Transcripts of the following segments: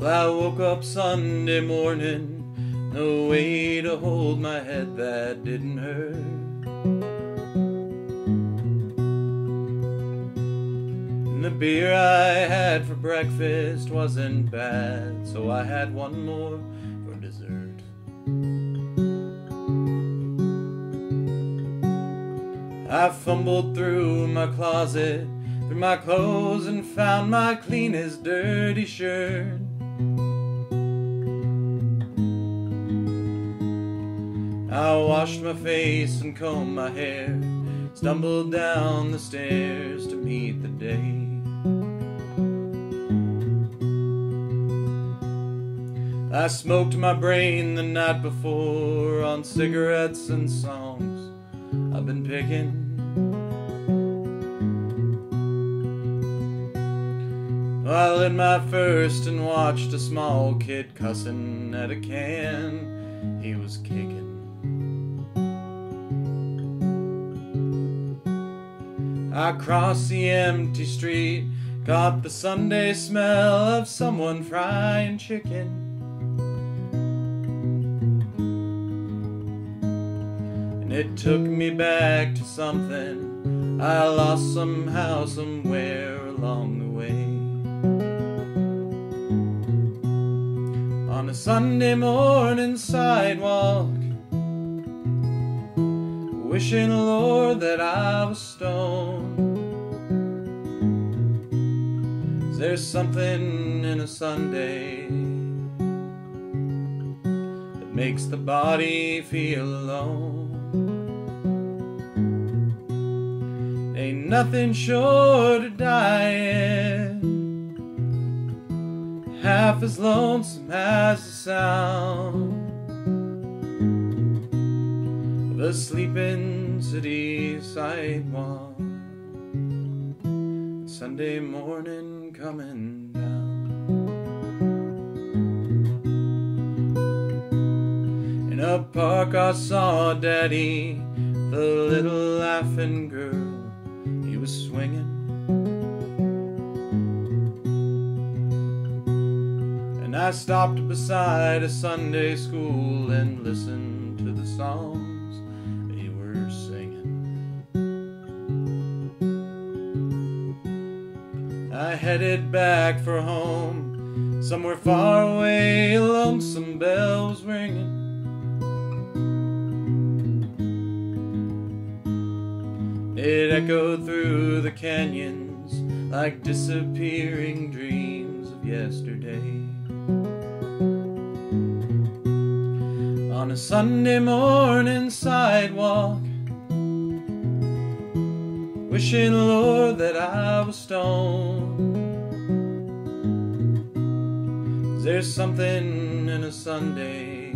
Well, I woke up Sunday morning, no way to hold my head that didn't hurt. And the beer I had for breakfast wasn't bad, so I had one more I fumbled through my closet, through my clothes, and found my cleanest dirty shirt. I washed my face and combed my hair, stumbled down the stairs to meet the day. I smoked my brain the night before on cigarettes and songs I've been picking. I lit my first and watched a small kid cussing at a can he was kicking. I crossed the empty street, got the Sunday smell of someone frying chicken. It took me back to something I lost somehow, somewhere along the way. On a Sunday morning sidewalk, wishing, Lord, that I was stoned. There's something in a Sunday that makes the body feel alone. Nothing short of dying, half as lonesome as the sound of a sleeping city sidewalk. Sunday morning coming down. In a park I saw Daddy, the little laughing girl he was swinging. And I stopped beside a Sunday school and listened to the songs they were singing. I headed back for home, somewhere far away, lonesome bell was ringing. It echoed through the canyons like disappearing dreams of yesterday. On a Sunday morning sidewalk, wishing, Lord, that I was stoned. 'Cause There's something in a Sunday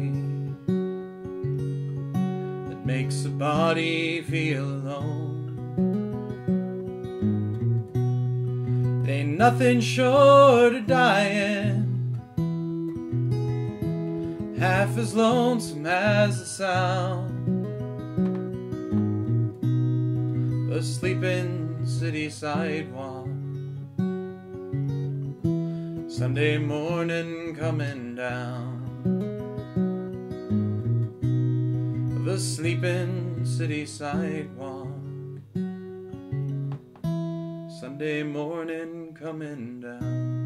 that makes a body feel alone. Nothing short of dying, half as lonesome as the sound. a sleeping city sidewalk. Sunday morning coming down. The sleeping city sidewalk. Sunday morning coming down.